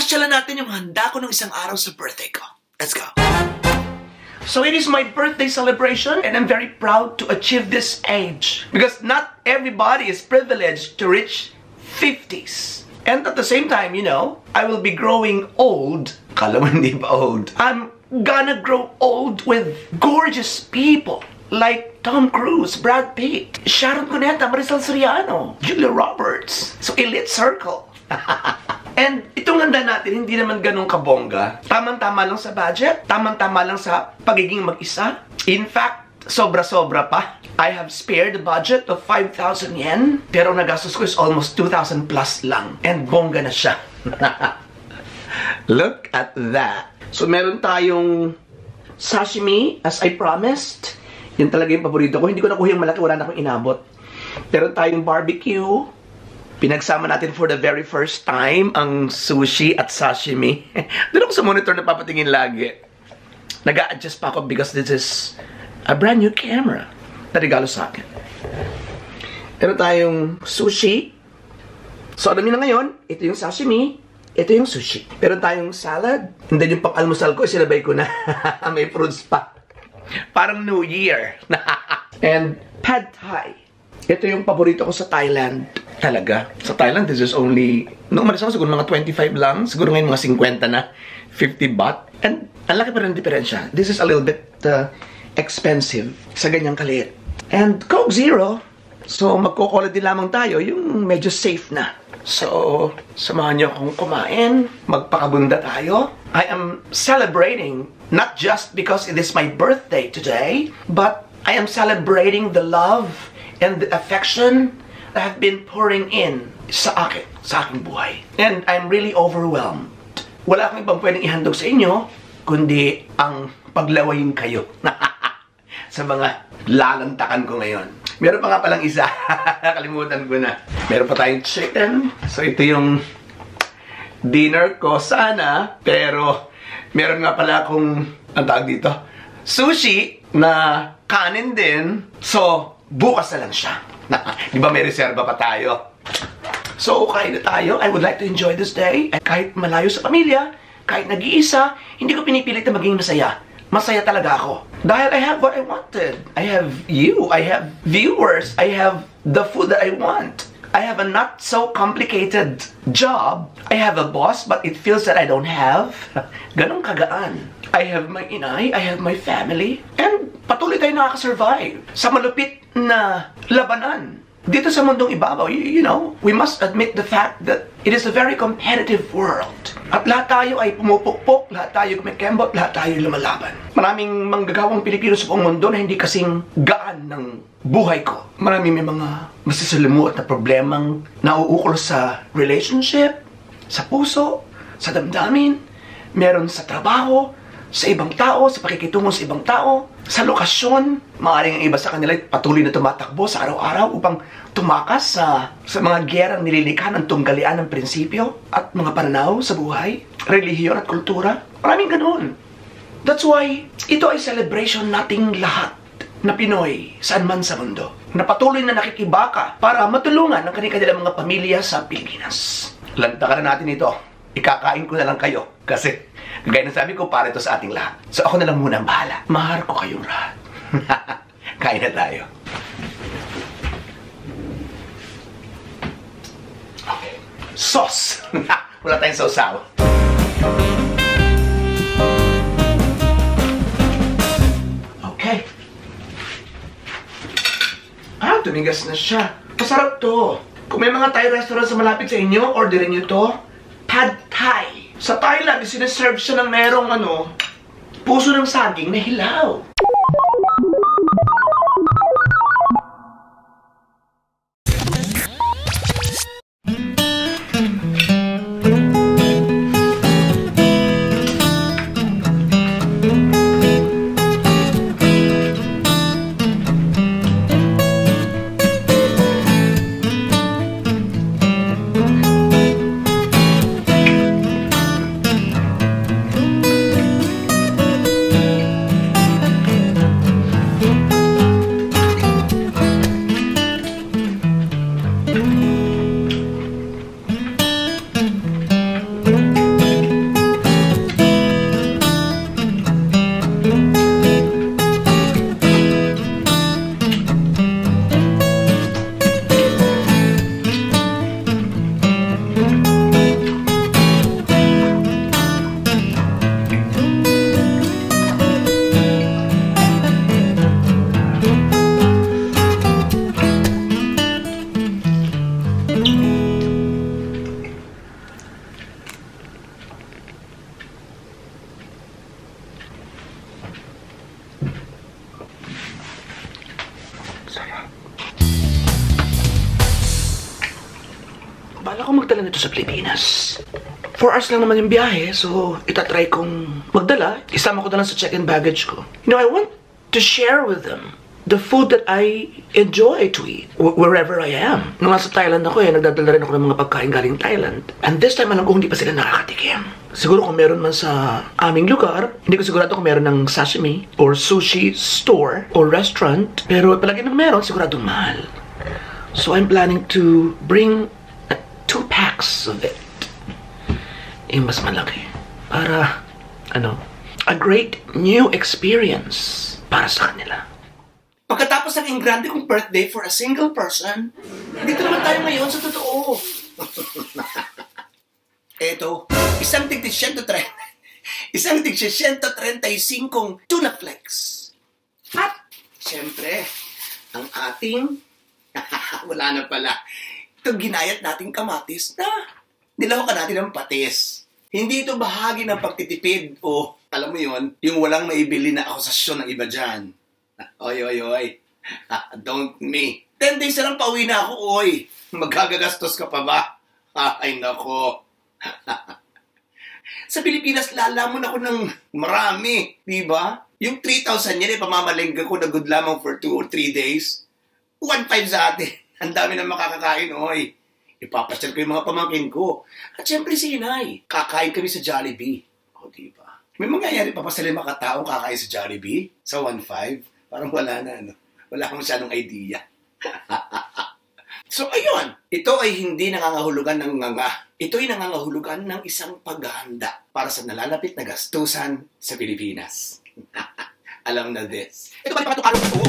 pasyalan natin yung handa ko ng isang araw sa birthday ko. Let's go. So it is my birthday celebration and I'm very proud to achieve this age. Because not everybody is privileged to reach 50s. And at the same time, you know, I will be growing old. Kala mo hindi pa old. I'm gonna grow old with gorgeous people like Tom Cruise, Brad Pitt, Sharon Cuneta, Marisol Soriano, Julia Roberts. So, elite circle. And itong handa natin, hindi naman ganun kabongga. Tamang-tama lang sa budget, tamang-tama lang sa pagiging mag-isa. In fact, sobra-sobra pa. I have spared the budget of 5,000 yen, pero nagastos ko is almost 2,000 plus lang. And bongga na siya. Look at that. So meron tayong sashimi, as I promised. Yan talaga yung paborito ko. Hindi ko nakuha yung malaki, wala na akong inabot. Meron tayong barbecue. Pinagsama natin for the very first time ang sushi at sashimi. Doon ako sa monitor na papatingin lagi. nag adjust pa ako because this is a brand new camera na regalo sa akin. Meron tayong sushi. So, alam niyo na ngayon, ito yung sashimi, ito yung sushi. Meron tayong salad. And then yung pang-almusal ko, sinabay ko na. May fruits pa. Parang New Year. And pad thai. Ito yung paborito ko sa Thailand. Talaga. Sa Thailand, this is only... Noong umalis ako, siguro mga 25 lang. Siguro ngayon mga 50 na. 50 baht. And ang laki pa rin diferensya. This is a little bit uh, expensive sa ganyang kaliit. And Coke Zero, so magko-quality lamang tayo, yung medyo safe na. So, samahan niyo akong kumain, magpakabunda tayo. I am celebrating not just because it is my birthday today, but I am celebrating the love and the affection that have been pouring in sa akin, sa aking buhay. And I'm really overwhelmed. Wala akong ibang pwedeng ihandog sa inyo, kundi ang paglawayin kayo. sa mga lalantakan ko ngayon. Meron pa nga palang isa. Kalimutan ko na. Meron pa tayong chicken. So, ito yung dinner ko sana. Pero, meron nga pala akong, ang tawag dito, sushi na kanin din. So, bukas na lang siya. Di ba may reserva pa tayo? So, kain na tayo. I would like to enjoy this day. At kahit malayo sa pamilya, kahit nag-iisa, hindi ko pinipilit na maging masaya masaya talaga ako. Dahil I have what I wanted. I have you, I have viewers, I have the food that I want. I have a not so complicated job. I have a boss, but it feels that I don't have. Ganong kagaan. I have my inay, I have my family, and patuloy tayo nakaka-survive sa malupit na labanan dito sa mundong ibabaw, you, you know, we must admit the fact that it is a very competitive world. At lahat tayo ay pumupukpok, lahat tayo kumikembot, lahat tayo lumalaban. Maraming manggagawang Pilipino sa buong mundo na hindi kasing gaan ng buhay ko. Maraming may mga masisalimuot na problemang nauukol sa relationship, sa puso, sa damdamin, meron sa trabaho, sa ibang tao, sa pakikitungo sa ibang tao, sa lokasyon. Maaaring ang iba sa kanila patuloy na tumatakbo sa araw-araw upang tumakas sa, sa mga gerang nililikha ng tunggalian ng prinsipyo at mga pananaw sa buhay, relihiyon at kultura. Maraming ganun. That's why ito ay celebration nating lahat na Pinoy saan man sa mundo na patuloy na nakikibaka para matulungan ang kanilang mga pamilya sa Pilipinas. Lantakan na natin ito. Ikakain ko na lang kayo kasi Gaya na sabi ko, para ito sa ating lahat. So ako na lang muna ang bahala. Mahar ko kayong lahat. Kain na tayo. Okay. Sauce! Wala tayong sausaw. Ah, tumigas na siya. Masarap to. Kung may mga Thai restaurant sa malapit sa inyo, orderin nyo to. Pad Thai. Sa Thailand, sineserve siya ng merong ano, puso ng saging na hilaw. Bala ko magdala nito sa Pilipinas. 4 hours lang naman yung biyahe, so itatry kong magdala. Isama ko na lang sa check-in baggage ko. You know, I want to share with them the food that I enjoy to eat wh- wherever I am. Nung nasa Thailand ako eh, nagdadala rin ako ng mga pagkain galing Thailand. And this time alam ko hindi pa sila nakakatikim. Siguro kung meron man sa aming lugar, hindi ko sigurado kung meron ng sashimi or sushi store or restaurant. Pero palagi nang meron, siguradong mahal. So I'm planning to bring two packs of it. Yung mas malaki. Para, ano, a great new experience para sa kanila. Pagkatapos ng grande kong birthday for a single person, dito naman tayo ngayon sa totoo. Eto, isang tig 130, isang tig 135 tuna flakes. At, siyempre, ang ating, wala na pala, itong ginayat nating kamatis na nilawakan natin ng patis. Hindi ito bahagi ng pagtitipid o, alam mo yon yung walang maibili na akusasyon ng iba dyan. Oy, oy, oy. Don't me. Ten days na lang pauwi na ako, oy. Magkagagastos ka pa ba? Ay, nako. Sa Pilipinas, lalamon ako ng marami. Di ba? Yung 3,000 yan, eh, pamamalengga ko na good lamang for 2 or 3 days. 1,500 sa atin. Ang dami na makakakain, oy. Ipapasyal ko yung mga pamangkin ko. At syempre si Inay. Kakain kami sa Jollibee. O, di ba? May mangyayari pa pa sila mga taong kakain sa Jollibee? Sa 1,500? Parang wala na, ano? Wala akong masyadong idea. so, ayun. Ito ay hindi nangangahulugan ng nganga. Ito ay nangangahulugan ng isang paghahanda para sa nalalapit na gastusan sa Pilipinas. Alam na this. Ito ba ipatukarong ko?